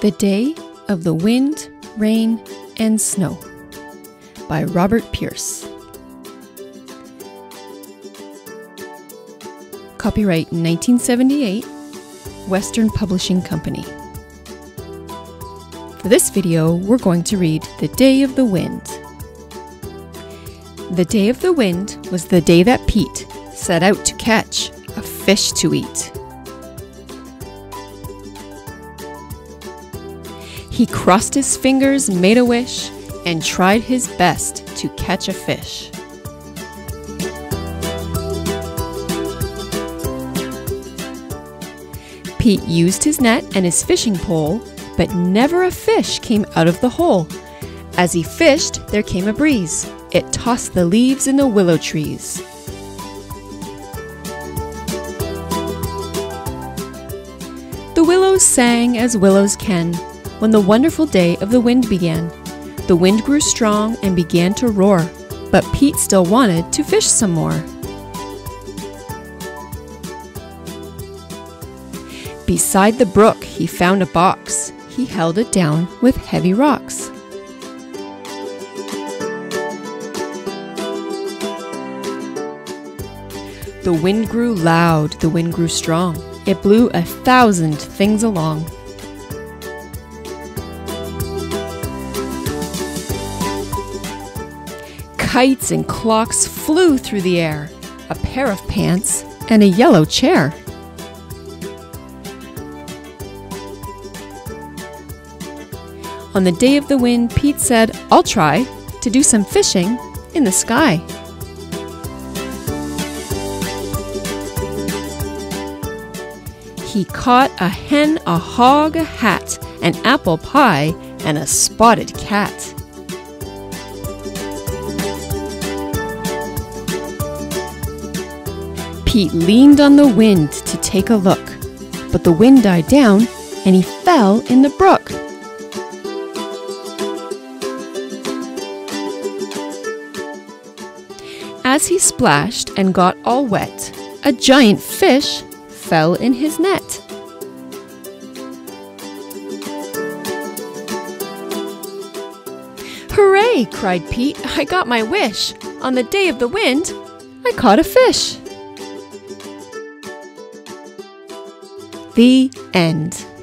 The Day of the Wind, Rain, and Snow by Robert Pierce. Copyright 1978, Western Publishing Company. For this video, we're going to read The Day of the Wind. The Day of the Wind was the day that Pete set out to catch a fish to eat. He crossed his fingers, made a wish, and tried his best to catch a fish. Pete used his net and his fishing pole, but never a fish came out of the hole. As he fished, there came a breeze. It tossed the leaves in the willow trees. The willows sang as willows can when the wonderful day of the wind began. The wind grew strong and began to roar, but Pete still wanted to fish some more. Beside the brook, he found a box. He held it down with heavy rocks. The wind grew loud, the wind grew strong. It blew a thousand things along. Kites and clocks flew through the air, a pair of pants, and a yellow chair. On the day of the wind, Pete said, I'll try to do some fishing in the sky. He caught a hen, a hog, a hat, an apple pie, and a spotted cat. Pete leaned on the wind to take a look, but the wind died down and he fell in the brook. As he splashed and got all wet, a giant fish fell in his net. Hooray! cried Pete. I got my wish. On the day of the wind, I caught a fish. The end.